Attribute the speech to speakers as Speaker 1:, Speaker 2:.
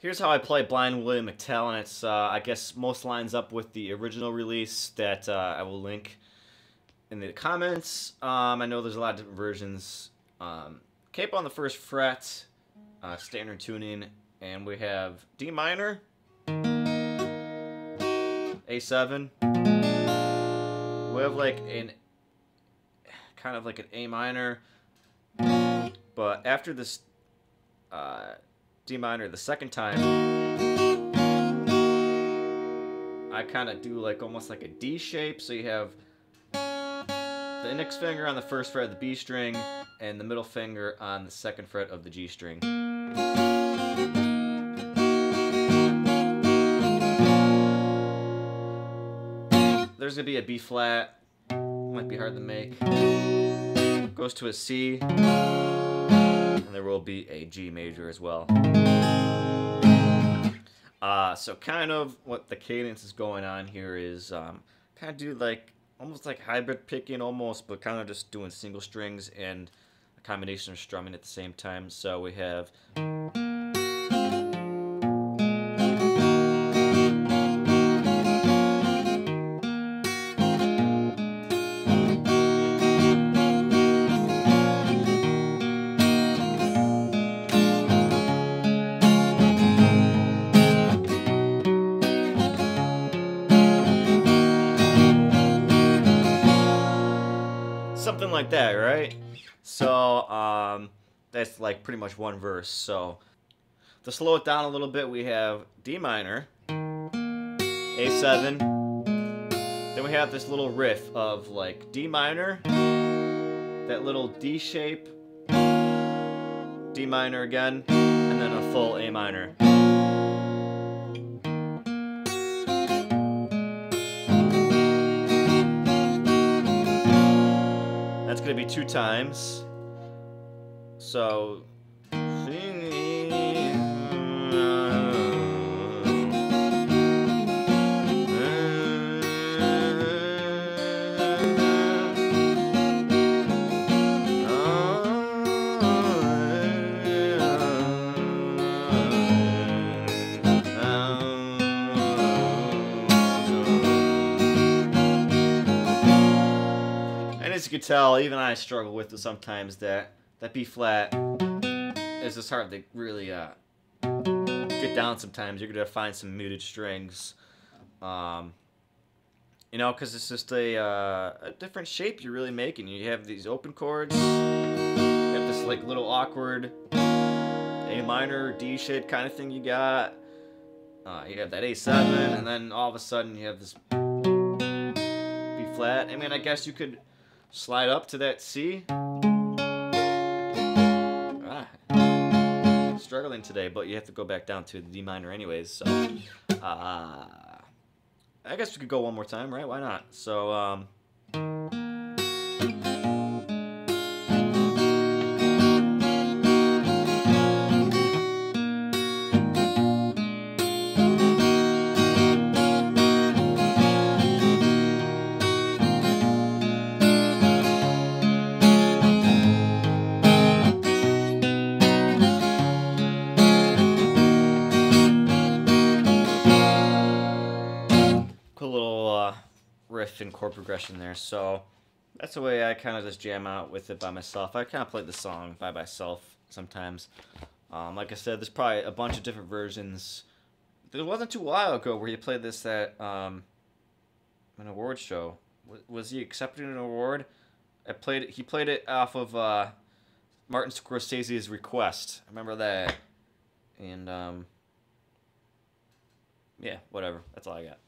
Speaker 1: Here's how I play Blind Willie McTell, and it's, uh, I guess, most lines up with the original release that uh, I will link in the comments. Um, I know there's a lot of different versions. Um, capo on the first fret, uh, standard tuning, and we have D minor, A7. We have like an, kind of like an A minor, but after this, uh, D minor the second time, I kind of do like almost like a D shape. So you have the index finger on the first fret of the B string and the middle finger on the second fret of the G string. There's gonna be a B flat, might be hard to make. Goes to a C there will be a G major as well. Uh, so kind of what the cadence is going on here is um, kind of do like almost like hybrid picking almost, but kind of just doing single strings and a combination of strumming at the same time. So we have something like that, right? So um, that's like pretty much one verse. So to slow it down a little bit, we have D minor, A7. Then we have this little riff of like D minor, that little D shape, D minor again, and then a full A minor. Two times. So. As you can tell, even I struggle with it sometimes. That that B flat is just hard to really uh, get down. Sometimes you're gonna find some muted strings, um, you know, because it's just a, uh, a different shape you're really making. You have these open chords. You have this like little awkward A minor D shape kind of thing you got. Uh, you have that A7, and then all of a sudden you have this B flat. I mean, I guess you could slide up to that C. Ah, struggling today, but you have to go back down to the D minor anyways. So, uh, I guess we could go one more time, right? Why not? So, um, riff and chord progression there. So that's the way I kind of just jam out with it by myself. I kind of play the song by myself sometimes. Um, like I said, there's probably a bunch of different versions. There wasn't too while ago where he played this at um, an award show. Was, he accepting an award? I played. He played it off of uh, Martin Scorsese's request. I remember that. And um, yeah, whatever. That's all I got.